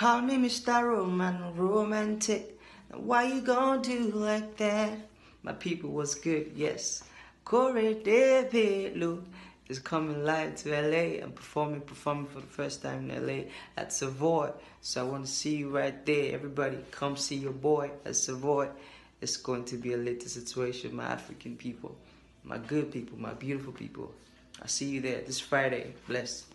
Call me Mr. Roman, romantic. Why you gonna do like that? My people was good, yes. Korede Bello is coming live to LA. I'm performing, performing for the first time in LA at Savoy. So I want to see you right there. Everybody, come see your boy at Savoy. It's going to be a lit situation, my African people, my good people, my beautiful people. I see you there this Friday. Bless.